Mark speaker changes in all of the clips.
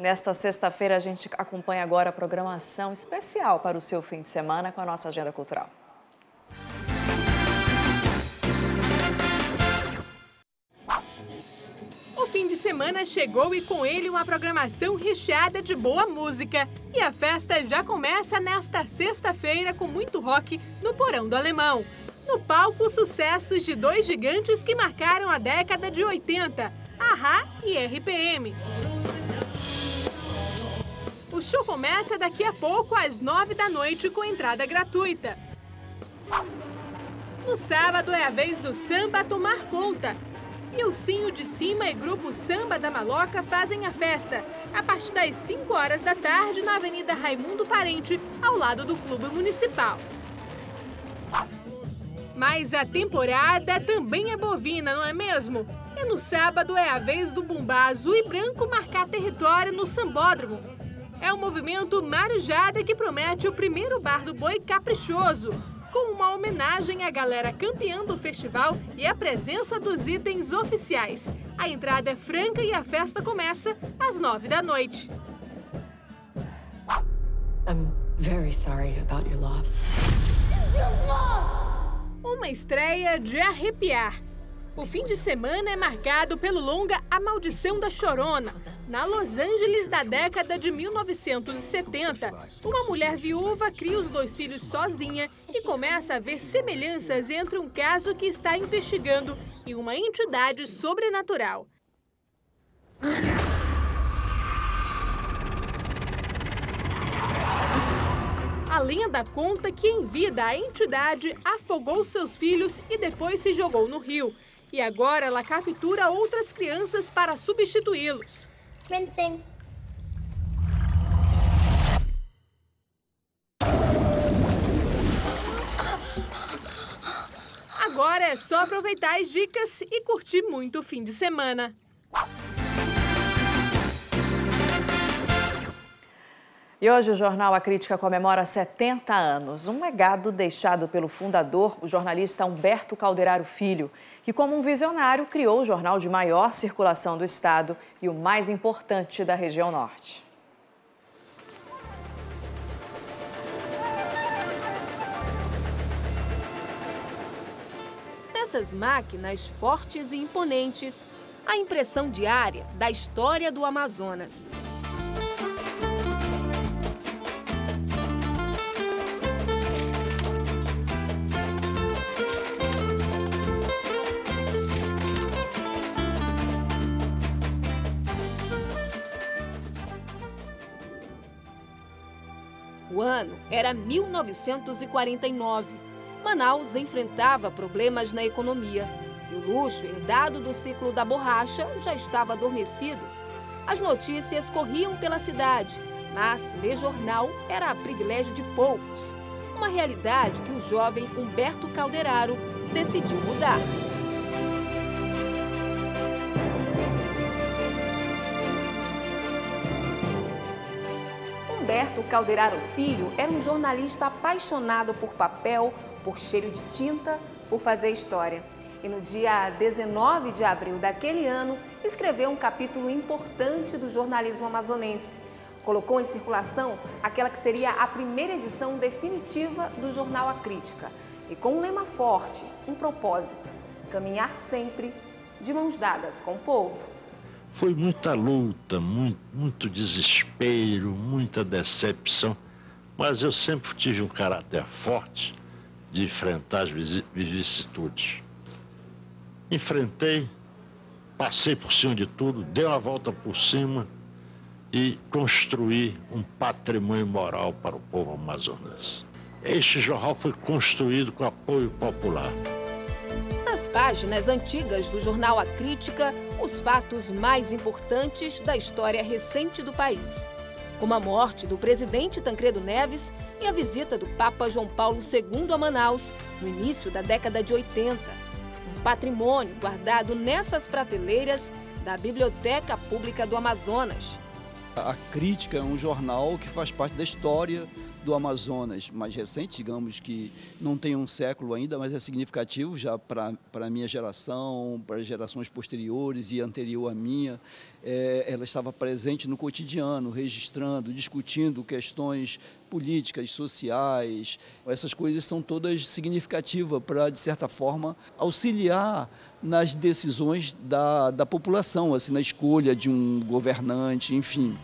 Speaker 1: Nesta sexta-feira, a gente acompanha agora a programação especial para o seu fim de semana com a nossa agenda cultural.
Speaker 2: O fim de semana chegou e com ele uma programação recheada de boa música. E a festa já começa nesta sexta-feira com muito rock no Porão do Alemão. No palco, sucessos de dois gigantes que marcaram a década de 80, Ahá e RPM. O show começa daqui a pouco, às nove da noite, com entrada gratuita. No sábado é a vez do samba tomar conta. E o Cinho de Cima e grupo Samba da Maloca fazem a festa, a partir das 5 horas da tarde, na Avenida Raimundo Parente, ao lado do Clube Municipal. Mas a temporada também é bovina, não é mesmo? E no sábado é a vez do Bumbá Azul e Branco marcar território no Sambódromo, é o movimento Marujada que promete o primeiro bar do boi caprichoso, com uma homenagem à galera campeã do festival e a presença dos itens oficiais. A entrada é franca e a festa começa às nove da noite.
Speaker 3: I'm very sorry about your loss.
Speaker 2: Uma estreia de arrepiar. O fim de semana é marcado pelo longa A Maldição da Chorona, na Los Angeles da década de 1970. Uma mulher viúva cria os dois filhos sozinha e começa a ver semelhanças entre um caso que está investigando e uma entidade sobrenatural. A lenda conta que, em vida, a entidade afogou seus filhos e depois se jogou no rio. E agora ela captura outras crianças para substituí-los. Rinsing. Agora é só aproveitar as dicas e curtir muito o fim de semana.
Speaker 1: E hoje o jornal A Crítica comemora 70 anos, um legado deixado pelo fundador, o jornalista Humberto Calderaro Filho, que como um visionário criou o jornal de maior circulação do estado e o mais importante da região norte.
Speaker 4: Dessas máquinas fortes e imponentes, a impressão diária da história do Amazonas. O ano era 1949. Manaus enfrentava problemas na economia e o luxo herdado do ciclo da borracha já estava adormecido. As notícias corriam pela cidade, mas ler jornal era privilégio de poucos. Uma realidade que o jovem Humberto Calderaro decidiu mudar. Humberto Calderaro Filho era um jornalista apaixonado por papel, por cheiro de tinta, por fazer história. E no dia 19 de abril daquele ano, escreveu um capítulo importante do jornalismo amazonense. Colocou em circulação aquela que seria a primeira edição definitiva do jornal A Crítica. E com um lema forte, um propósito: caminhar sempre de mãos dadas com o povo.
Speaker 5: Foi muita luta, muito, muito desespero, muita decepção, mas eu sempre tive um caráter forte de enfrentar as vicissitudes. Enfrentei, passei por cima de tudo, dei uma volta por cima e construí um patrimônio moral para o povo amazonense. Este jornal foi construído com apoio popular.
Speaker 4: Nas páginas antigas do jornal A Crítica, os fatos mais importantes da história recente do país, como a morte do presidente Tancredo Neves e a visita do Papa João Paulo II a Manaus no início da década de 80. Um patrimônio guardado nessas prateleiras da Biblioteca Pública do Amazonas.
Speaker 6: A Crítica é um jornal que faz parte da história do Amazonas, mais recente, digamos que não tem um século ainda, mas é significativo já para a minha geração, para gerações posteriores e anterior à minha. É, ela estava presente no cotidiano, registrando, discutindo questões políticas, sociais. Essas coisas são todas significativas para, de certa forma, auxiliar nas decisões da, da população, assim, na escolha de um governante, enfim.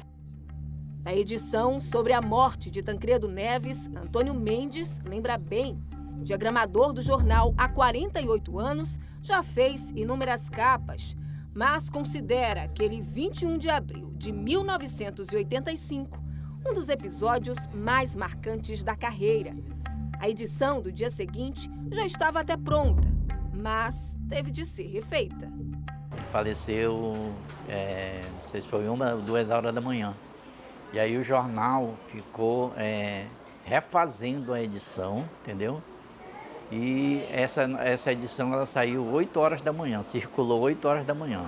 Speaker 4: Na edição sobre a morte de Tancredo Neves, Antônio Mendes lembra bem. Diagramador do jornal há 48 anos já fez inúmeras capas, mas considera aquele 21 de abril de 1985 um dos episódios mais marcantes da carreira. A edição do dia seguinte já estava até pronta, mas teve de ser refeita.
Speaker 7: Faleceu, é, não sei se foi uma ou duas horas da manhã. E aí o jornal ficou é, refazendo a edição, entendeu? E essa, essa edição ela saiu 8 horas da manhã, circulou 8 horas da manhã.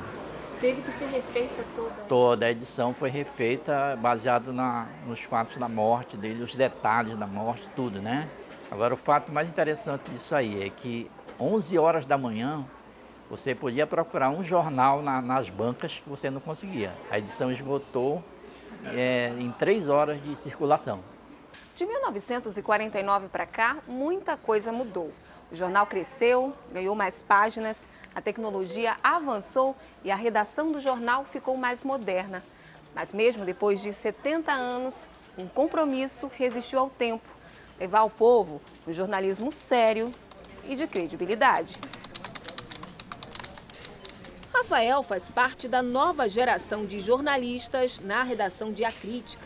Speaker 4: Teve que ser refeita toda?
Speaker 7: Toda a edição foi refeita baseado na, nos fatos da morte dele, os detalhes da morte, tudo, né? Agora, o fato mais interessante disso aí é que 11 horas da manhã você podia procurar um jornal na, nas bancas que você não conseguia. A edição esgotou é, em três horas de circulação.
Speaker 4: De 1949 para cá, muita coisa mudou. O jornal cresceu, ganhou mais páginas, a tecnologia avançou e a redação do jornal ficou mais moderna. Mas mesmo depois de 70 anos, um compromisso resistiu ao tempo, levar ao povo um jornalismo sério e de credibilidade. Rafael faz parte da nova geração de jornalistas na redação de A Crítica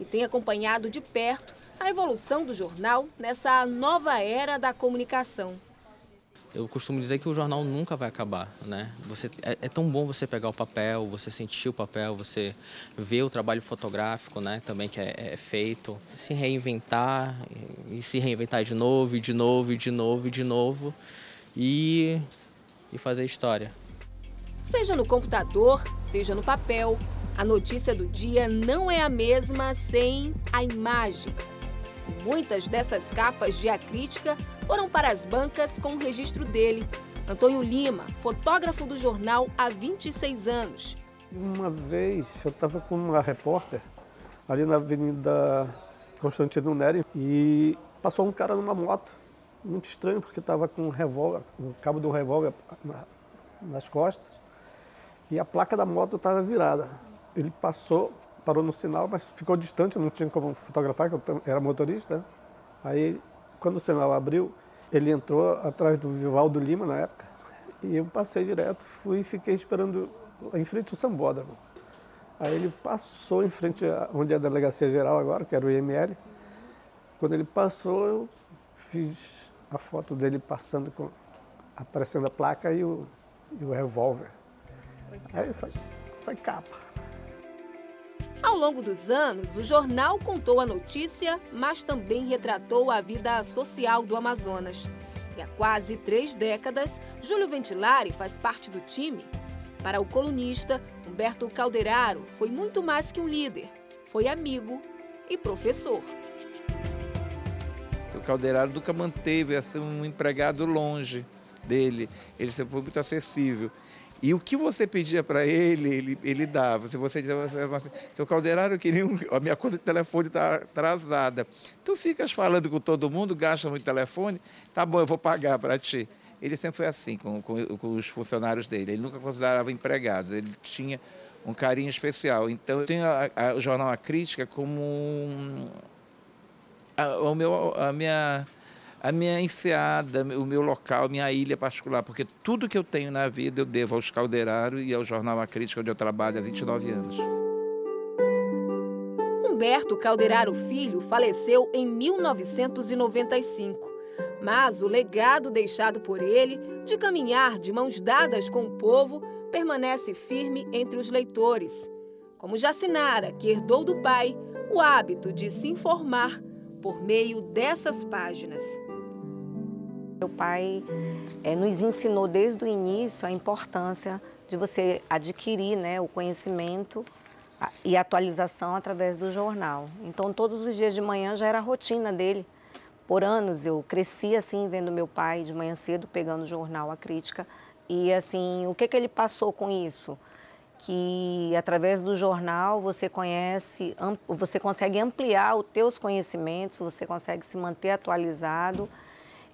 Speaker 4: e tem acompanhado de perto a evolução do jornal nessa nova era da comunicação.
Speaker 8: Eu costumo dizer que o jornal nunca vai acabar, né? Você, é, é, tão bom você pegar o papel, você sentir o papel, você ver o trabalho fotográfico, né? Também que é, é feito, se reinventar e se reinventar de novo, e de novo, e de novo, e de novo, e, e fazer história.
Speaker 4: Seja no computador, seja no papel, a notícia do dia não é a mesma sem a imagem. Muitas dessas capas de A Crítica foram para as bancas com o registro dele, Antônio Lima, fotógrafo do jornal há 26 anos.
Speaker 9: Uma vez eu estava com uma repórter ali na Avenida Constantino Neri e passou um cara numa moto, muito estranho porque estava com um revólver, o cabo do revólver nas costas e a placa da moto estava virada. Ele passou, parou no sinal, mas ficou distante, não tinha como fotografar, que eu era motorista. Aí, quando o sinal abriu, ele entrou atrás do Vivaldo Lima, na época, e eu passei direto, fui e fiquei esperando em frente ao Sambódromo. Aí ele passou em frente a onde é a delegacia geral agora, que era o IML. Quando ele passou, eu fiz a foto dele passando com aparecendo a placa e o, e o revólver. Aí foi, foi capa.
Speaker 4: Ao longo dos anos, o jornal contou a notícia, mas também retratou a vida social do Amazonas. E há quase três décadas, Júlio Ventilari faz parte do time. Para o colunista, Humberto Calderaro foi muito mais que um líder, foi amigo e professor.
Speaker 10: O Calderaro nunca manteve assim, um empregado longe dele, ele sempre foi muito acessível. E o que você pedia para ele, ele, ele dava. Se você dizia, assim, seu Calderaro, queria um, a minha conta de telefone está atrasada. Tu ficas falando com todo mundo, gasta muito telefone, tá bom, eu vou pagar para ti. Ele sempre foi assim com, com, com, os funcionários dele. Ele nunca considerava empregados, ele tinha um carinho especial. Então, eu tenho a, a, o jornal A Crítica como um, a, o meu, a minha a minha enseada, o meu local, minha ilha particular, porque tudo que eu tenho na vida eu devo aos Calderaro e ao jornal A Crítica, onde eu trabalho há 29 anos.
Speaker 4: Humberto Calderaro Filho faleceu em 1995, mas o legado deixado por ele de caminhar de mãos dadas com o povo permanece firme entre os leitores, como Jacinara, que herdou do pai o hábito de se informar por meio dessas páginas.
Speaker 11: Meu pai é, nos ensinou desde o início a importância de você adquirir né, o conhecimento e atualização através do jornal. Então, todos os dias de manhã já era a rotina dele. Por anos eu cresci assim, vendo meu pai de manhã cedo pegando o jornal, a crítica. E assim, o que, que ele passou com isso? Que através do jornal você conhece, você consegue ampliar os teus conhecimentos, você consegue se manter atualizado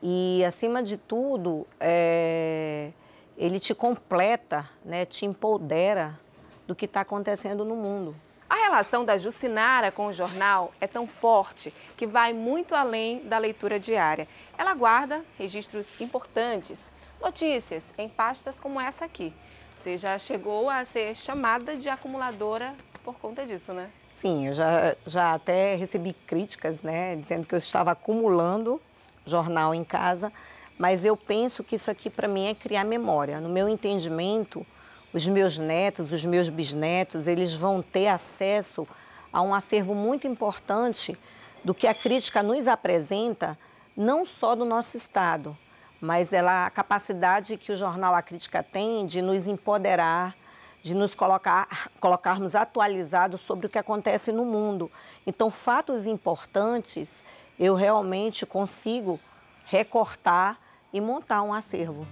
Speaker 11: e, acima de tudo, é, ele te completa, né, te empodera do que está acontecendo no mundo.
Speaker 4: A relação da Jucinara com o jornal é tão forte que vai muito além da leitura diária. Ela guarda registros importantes, notícias em pastas como essa aqui. Você já chegou a ser chamada de acumuladora por conta disso, né?
Speaker 11: Sim, eu já, já até recebi críticas, né, dizendo que eu estava acumulando jornal em casa, mas eu penso que isso aqui para mim é criar memória. No meu entendimento, os meus netos, os meus bisnetos, eles vão ter acesso a um acervo muito importante do que a crítica nos apresenta, não só do nosso Estado, mas ela, a capacidade que o jornal A Crítica tem de nos empoderar, de nos colocar, colocarmos atualizados sobre o que acontece no mundo. Então, fatos importantes, eu realmente consigo recortar e montar um acervo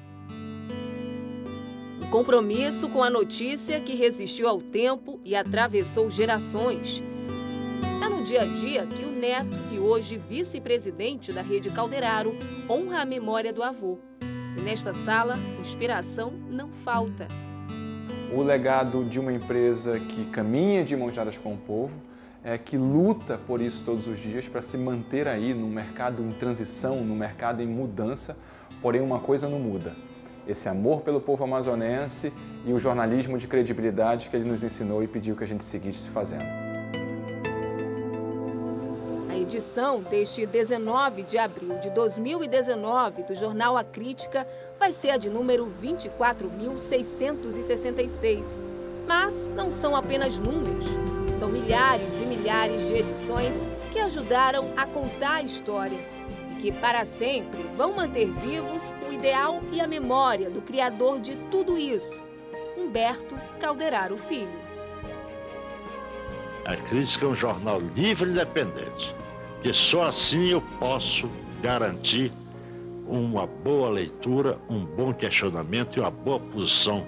Speaker 4: compromisso com a notícia que resistiu ao tempo e atravessou gerações. É no dia a dia que o neto e hoje vice-presidente da Rede Calderaro honra a memória do avô. E nesta sala, inspiração não falta.
Speaker 12: O legado de uma empresa que caminha de mãos dadas com o povo, é, que luta por isso todos os dias para se manter aí no mercado em transição, no mercado em mudança, porém uma coisa não muda esse amor pelo povo amazonense e o jornalismo de credibilidade que ele nos ensinou e pediu que a gente seguisse fazendo.
Speaker 4: A edição deste 19 de abril de 2019 do jornal A Crítica vai ser a de número 24.666. Mas não são apenas números, são milhares e milhares de edições que ajudaram a contar a história que para sempre vão manter vivos o ideal e a memória do criador de tudo isso, Humberto Calderaro Filho.
Speaker 5: A Crítica é um jornal livre e independente, que só assim eu posso garantir uma boa leitura, um bom questionamento e uma boa posição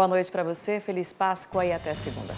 Speaker 1: Boa noite para você, feliz Páscoa e até segunda.